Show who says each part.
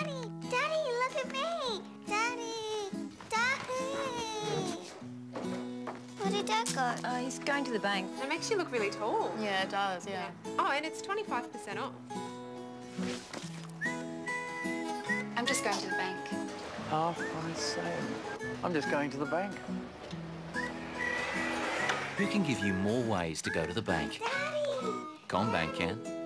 Speaker 1: Daddy, Daddy, look at me. Daddy, Daddy. Where did Dad go?
Speaker 2: Uh, oh, he's going to the bank.
Speaker 3: It makes you look really tall.
Speaker 2: Yeah, it does, yeah.
Speaker 3: Oh, and it's 25% off.
Speaker 4: I'm just going to the bank.
Speaker 5: Oh, Half price sale. I'm just going to the bank.
Speaker 6: Who can give you more ways to go to the bank?
Speaker 1: Daddy.
Speaker 6: CommBank can.